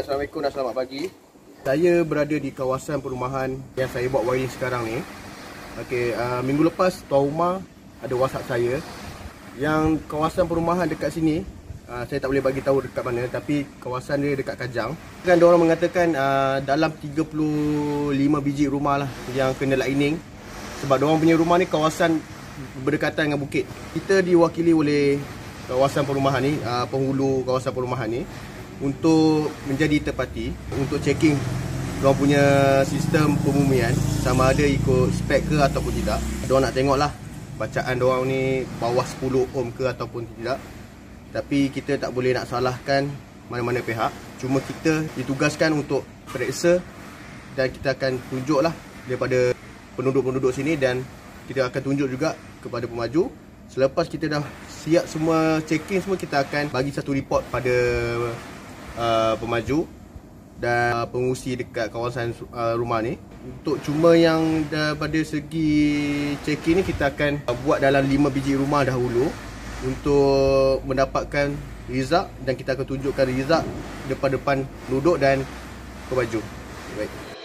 Assalamualaikum dan selamat pagi. Saya berada di kawasan perumahan yang saya buat wiring sekarang ni. Okey, uh, minggu lepas tuan rumah ada WhatsApp saya yang kawasan perumahan dekat sini uh, saya tak boleh bagi tahu dekat mana tapi kawasan dia dekat Kajang. Kan orang mengatakan uh, dalam 35 biji rumah lah yang kena lightning sebab orang punya rumah ni kawasan berdekatan dengan bukit. Kita diwakili oleh kawasan perumahan ni, uh, penghulu kawasan perumahan ni untuk menjadi terpati untuk checking dia punya sistem pemumian sama ada ikut spek ke ataupun tidak. Dia nak tengoklah bacaan dia orang ni bawah 10 ohm ke ataupun tidak. Tapi kita tak boleh nak salahkan mana-mana pihak. Cuma kita ditugaskan untuk periksa dan kita akan tunjuklah daripada penduduk-penduduk sini dan kita akan tunjuk juga kepada pemaju selepas kita dah siap semua checking semua kita akan bagi satu report pada uh, pemaju dan uh, pengusi dekat kawasan uh, rumah ni. Untuk cuma yang daripada segi checking ni kita akan buat dalam 5 biji rumah dahulu untuk mendapatkan result dan kita akan tunjukkan result depan-depan penduduk dan pemaju. Baik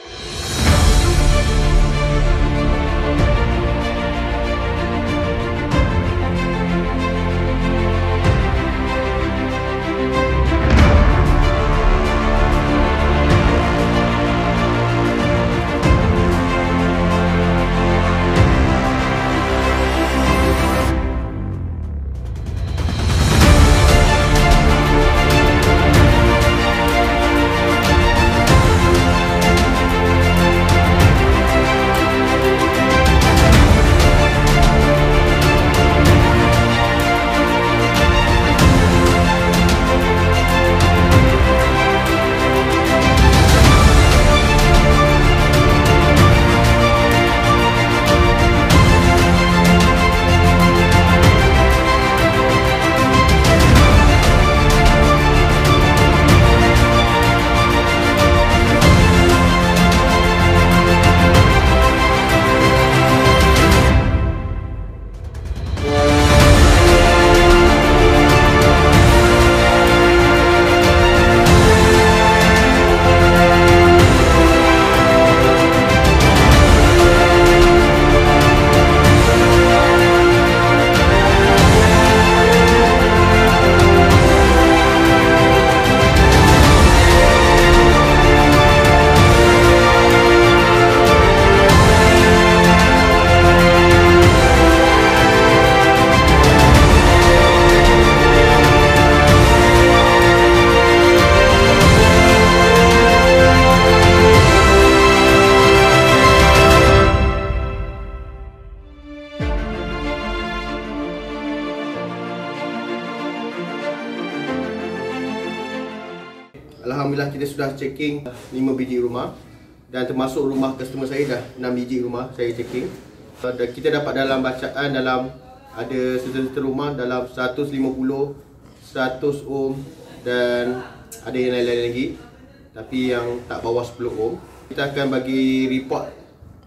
Alhamdulillah kita sudah checking 5 biji rumah dan termasuk rumah customer saya dah 6 biji rumah saya checking. Kita dapat dalam bacaan dalam ada serta-serta rumah dalam 150, 100 ohm dan ada yang lain-lain lagi tapi yang tak bawah 10 ohm. Kita akan bagi report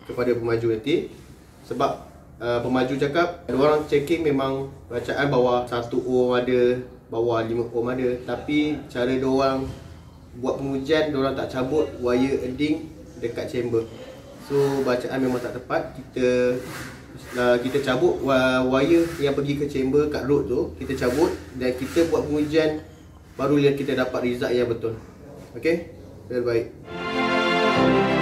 kepada pemaju nanti sebab uh, pemaju cakap orang checking memang bacaan bawah 1 ohm ada, bawah 5 ohm ada tapi cara dia orang buat pengujian orang tak cabut wire ending dekat chamber. So bacaan memang tak tepat. Kita uh, kita cabut wire yang pergi ke chamber kat road tu, kita cabut dan kita buat pengujian baru kita dapat result yang betul. Okey? Terbaik. baik.